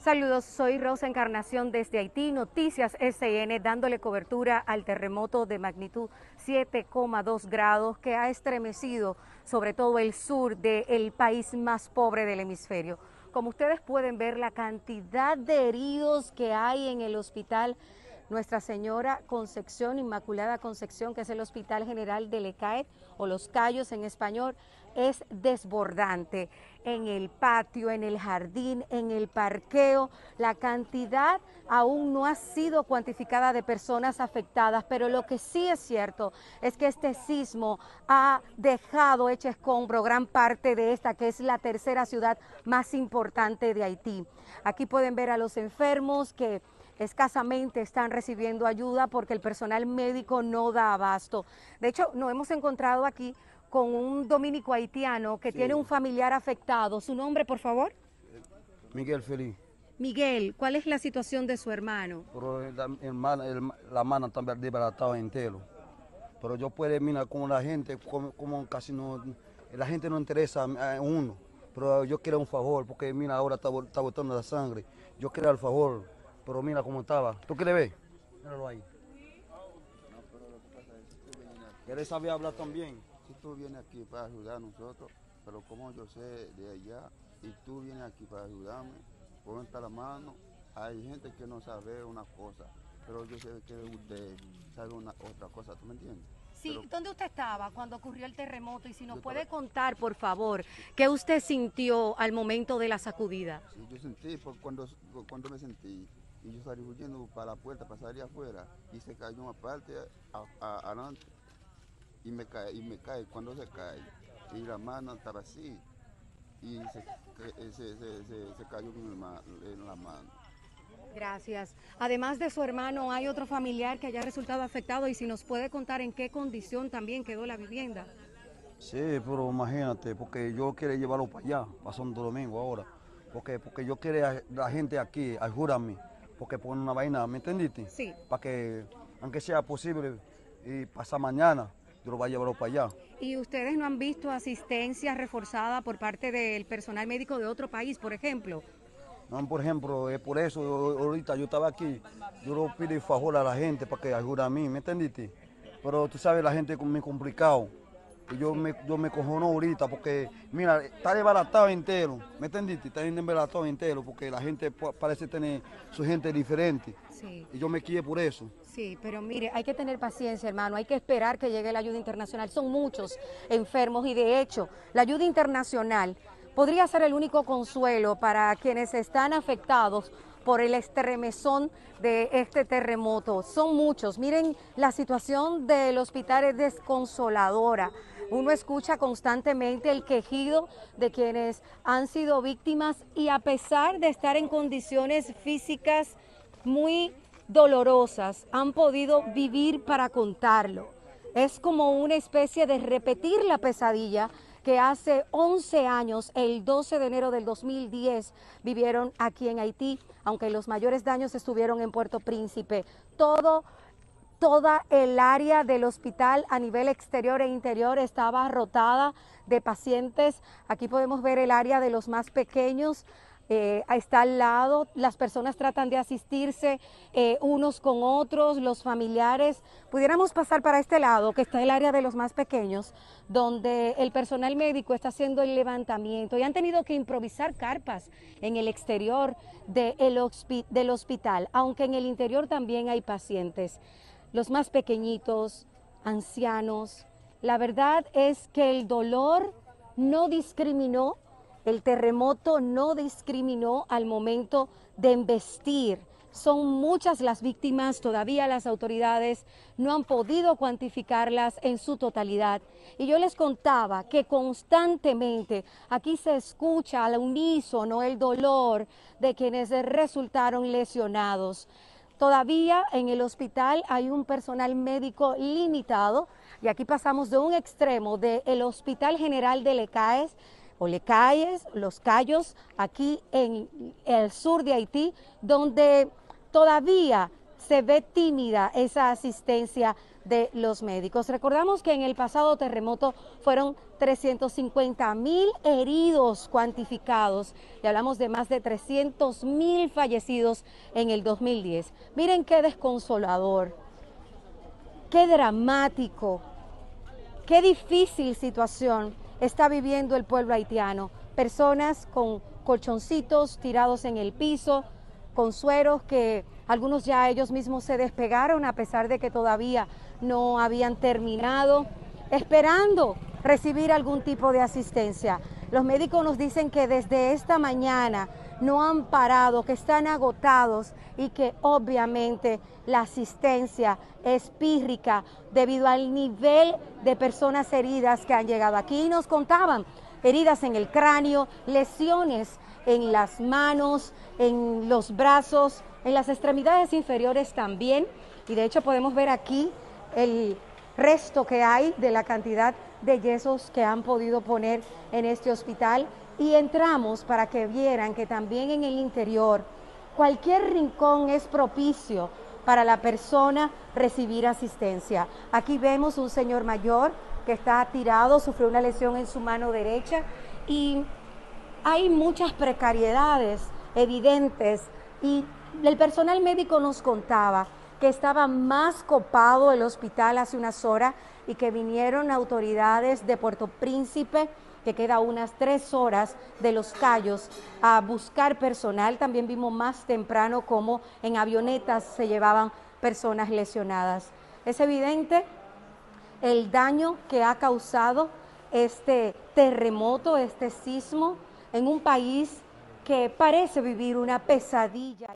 Saludos, soy Rosa Encarnación desde Haití, Noticias SN, dándole cobertura al terremoto de magnitud 7,2 grados que ha estremecido sobre todo el sur del país más pobre del hemisferio. Como ustedes pueden ver, la cantidad de heridos que hay en el hospital nuestra Señora Concepción, Inmaculada Concepción, que es el Hospital General de Lecaet, o Los Cayos en español, es desbordante. En el patio, en el jardín, en el parqueo, la cantidad aún no ha sido cuantificada de personas afectadas, pero lo que sí es cierto es que este sismo ha dejado hecho escombro gran parte de esta, que es la tercera ciudad más importante de Haití. Aquí pueden ver a los enfermos que escasamente están recibiendo ayuda porque el personal médico no da abasto. De hecho, nos hemos encontrado aquí con un dominico haitiano que tiene un familiar afectado. ¿Su nombre, por favor? Miguel Feliz. Miguel, ¿cuál es la situación de su hermano? la, hermana, la mano también desbaratada entero. Pero yo puedo mirar como la gente, como, casi no, la gente no interesa a uno. Pero yo quiero un favor, porque mira, ahora está, está botando la sangre. Yo quiero el favor pero mira cómo estaba. ¿Tú qué le ves? Míralo ahí. ¿Quieres saber hablar también? Si tú vienes aquí para ayudar a nosotros, pero como yo sé de allá, y tú vienes aquí para ayudarme, ponte la mano. Hay gente que no sabe una cosa, pero yo sé que usted sabe una otra cosa, ¿tú me entiendes? Sí, ¿dónde usted estaba cuando ocurrió el terremoto? Y si nos puede contar, por favor, ¿qué usted sintió al momento de la sacudida? Sí, yo sentí, cuando, cuando me sentí, y yo salí huyendo para la puerta, para salir afuera, y se cayó una parte adelante, y me cae, y me cae, cuando se cae, y la mano estaba así, y se, se, cayó en la mano. Gracias. Además de su hermano, ¿hay otro familiar que haya resultado afectado? Y si nos puede contar en qué condición también quedó la vivienda. Sí, pero imagínate, porque yo quiero llevarlo para allá, para Santo Domingo ahora. Porque, porque yo quiero a la gente aquí, ayúdame porque por una vaina, ¿me entendiste? Sí. Para que, aunque sea posible, y pasar mañana, yo lo voy a llevar para allá. ¿Y ustedes no han visto asistencia reforzada por parte del personal médico de otro país, por ejemplo? No, por ejemplo, es por eso, ahorita yo estaba aquí, yo lo pido favor a la gente para que ayude a mí, ¿me entendiste? Pero tú sabes, la gente es muy complicado yo me, yo me cojono ahorita porque, mira, está desbaratado entero, ¿me entendiste? Está desbaratado entero porque la gente parece tener su gente diferente. Sí. Y yo me quiero por eso. Sí, pero mire, hay que tener paciencia, hermano, hay que esperar que llegue la ayuda internacional. Son muchos enfermos y de hecho, la ayuda internacional podría ser el único consuelo para quienes están afectados por el estremezón de este terremoto. Son muchos. Miren, la situación del hospital es desconsoladora. Uno escucha constantemente el quejido de quienes han sido víctimas y a pesar de estar en condiciones físicas muy dolorosas, han podido vivir para contarlo. Es como una especie de repetir la pesadilla que hace 11 años, el 12 de enero del 2010, vivieron aquí en Haití, aunque los mayores daños estuvieron en Puerto Príncipe. Todo toda el área del hospital a nivel exterior e interior estaba rotada de pacientes. Aquí podemos ver el área de los más pequeños. Eh, está al lado, las personas tratan de asistirse eh, unos con otros, los familiares. Pudiéramos pasar para este lado, que está el área de los más pequeños, donde el personal médico está haciendo el levantamiento y han tenido que improvisar carpas en el exterior del hospital, aunque en el interior también hay pacientes los más pequeñitos, ancianos. La verdad es que el dolor no discriminó, el terremoto no discriminó al momento de embestir. Son muchas las víctimas, todavía las autoridades no han podido cuantificarlas en su totalidad. Y yo les contaba que constantemente aquí se escucha al unísono el dolor de quienes resultaron lesionados. Todavía en el hospital hay un personal médico limitado y aquí pasamos de un extremo del Hospital General de Lecaes o Lecaes, Los Cayos, aquí en el sur de Haití, donde todavía se ve tímida esa asistencia de los médicos. Recordamos que en el pasado terremoto fueron 350 mil heridos cuantificados y hablamos de más de 300 mil fallecidos en el 2010. Miren qué desconsolador, qué dramático, qué difícil situación está viviendo el pueblo haitiano. Personas con colchoncitos tirados en el piso, con sueros que algunos ya ellos mismos se despegaron a pesar de que todavía no habían terminado, esperando recibir algún tipo de asistencia. Los médicos nos dicen que desde esta mañana no han parado, que están agotados y que obviamente la asistencia es pírrica debido al nivel de personas heridas que han llegado aquí. Nos contaban heridas en el cráneo, lesiones en las manos, en los brazos, en las extremidades inferiores también. Y de hecho podemos ver aquí el resto que hay de la cantidad de yesos que han podido poner en este hospital. Y entramos para que vieran que también en el interior cualquier rincón es propicio para la persona recibir asistencia. Aquí vemos un señor mayor que está tirado, sufrió una lesión en su mano derecha y hay muchas precariedades evidentes y el personal médico nos contaba que estaba más copado el hospital hace unas horas y que vinieron autoridades de Puerto Príncipe, que queda unas tres horas de los callos, a buscar personal. También vimos más temprano cómo en avionetas se llevaban personas lesionadas. Es evidente el daño que ha causado este terremoto, este sismo en un país que parece vivir una pesadilla.